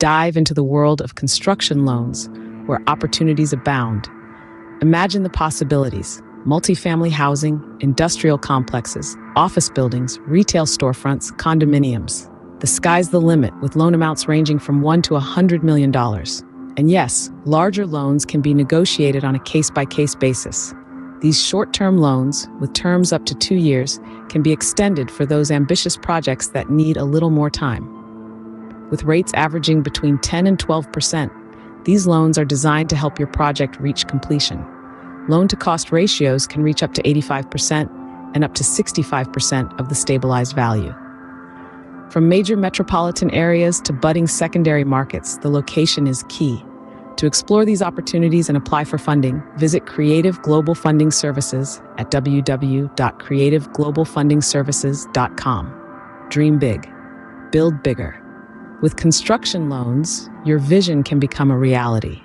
Dive into the world of construction loans, where opportunities abound. Imagine the possibilities multifamily housing, industrial complexes, office buildings, retail storefronts, condominiums. The sky's the limit, with loan amounts ranging from $1 to $100 million. And yes, larger loans can be negotiated on a case by case basis. These short term loans, with terms up to two years, can be extended for those ambitious projects that need a little more time. With rates averaging between 10 and 12%, these loans are designed to help your project reach completion. Loan to cost ratios can reach up to 85% and up to 65% of the stabilized value. From major metropolitan areas to budding secondary markets, the location is key. To explore these opportunities and apply for funding, visit Creative Global Funding Services at www.creativeglobalfundingservices.com. Dream big, build bigger. With construction loans, your vision can become a reality.